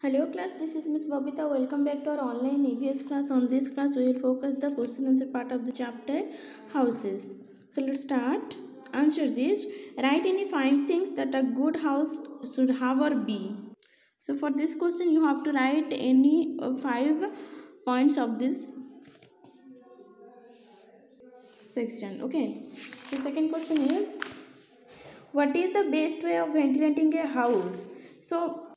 Hello class, this is Miss Babita. Welcome back to our online EVS class. On this class, we will focus the question answer part of the chapter houses. So let's start. Answer this. Write any five things that a good house should have or be. So for this question, you have to write any uh, five points of this section. Okay. The second question is, what is the best way of ventilating a house? So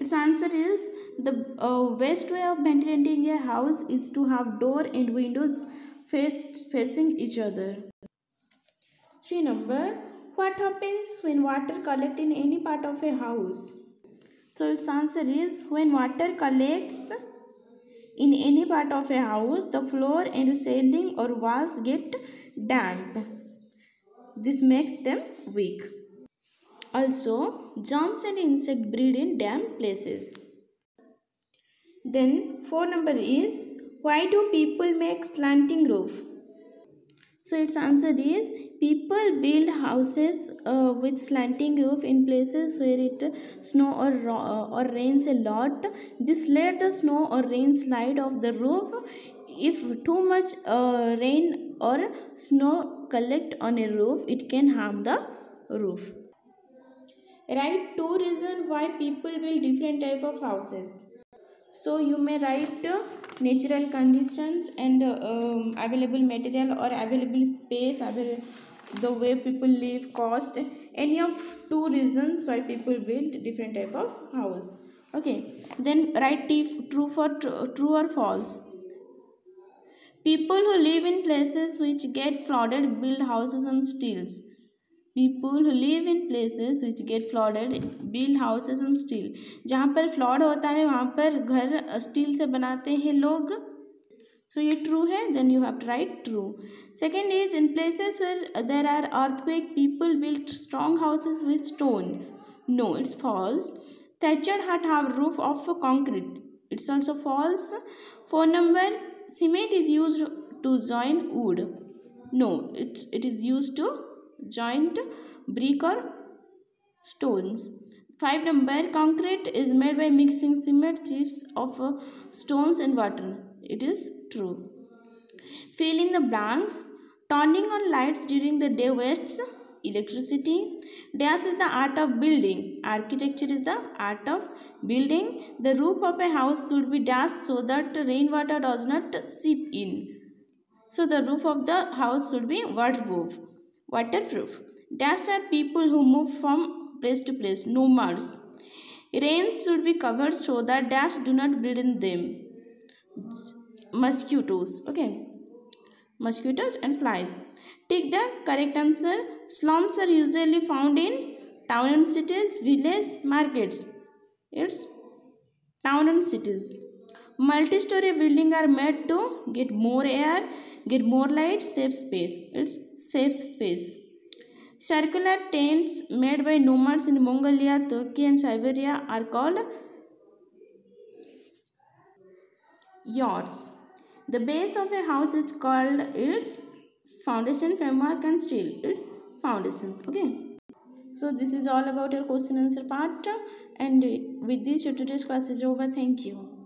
its answer is the uh, best way of ventilating a house is to have door and windows faced, facing each other. Three number. What happens when water collect in any part of a house? So its answer is when water collects in any part of a house, the floor and ceiling or walls get damp. This makes them weak. Also, germs and insects breed in damp places. Then, four number is why do people make slanting roof? So its answer is people build houses uh, with slanting roof in places where it snow or uh, or rains a lot. This let the snow or rain slide off the roof. If too much uh, rain or snow collect on a roof, it can harm the roof. Write two reasons why people build different type of houses. So you may write uh, natural conditions and uh, um, available material or available space, available, the way people live, cost, any of two reasons why people build different type of house. Okay, then write true for true or false. People who live in places which get flooded build houses on stilts. People who live in places which get flooded build houses in steel. जहाँ पर flood होता है वहाँ पर घर steel से बनाते हैं लोग So ये true है then you have to write true. Second is in places where there are earthquake people build strong houses with stone. No it's false. Thatched hut have roof of concrete. It's also false. Four number cement is used to join wood. No it, it is used to joint brick or stones. 5 number concrete is made by mixing cement chips of uh, stones and water. It is true. Fill in the blanks. Turning on lights during the day wastes electricity. Dash is the art of building. Architecture is the art of building. The roof of a house should be dashed so that rainwater does not seep in. So the roof of the house should be waterproof. Waterproof. Dash are people who move from place to place, nomads. Rains should be covered so that dash do not breed in them. Mosquitoes. Okay. Mosquitoes and flies. Take the correct answer. Slums are usually found in town and cities, village, markets. It's town and cities. Multi-story buildings are made to get more air, get more light, save space. It's safe space. Circular tents made by nomads in Mongolia, Turkey and Siberia are called yurts. The base of a house is called its foundation, framework and steel. Its foundation. Okay. So this is all about your question answer part and with this your today's class is over. Thank you.